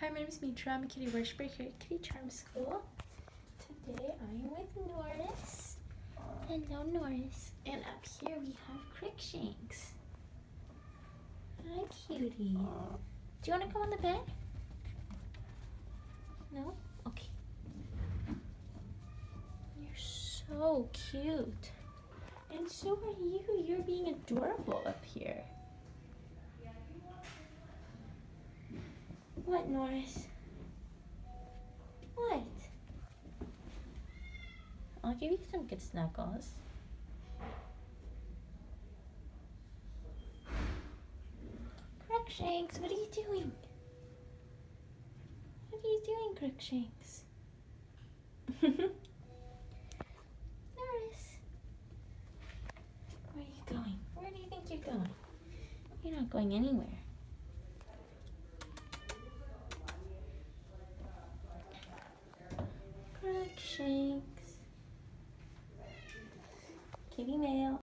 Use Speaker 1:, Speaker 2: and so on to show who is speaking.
Speaker 1: Hi, my name is Mitra. I'm a kitty worshiper here at Kitty Charm School. Today I'm with Norris. Hello, Norris. And up here we have Crookshanks. Hi, cutie. Do you want to come on the bed? No? Okay. You're so cute. And so are you. You're being adorable up here. What, Norris? What? I'll give you some good snuggles. Crookshanks, what are you doing? What are you doing, Crookshanks? Norris. Where are you going? Where do you think you're going? You're not going anywhere. Crookshanks. Kitty mail.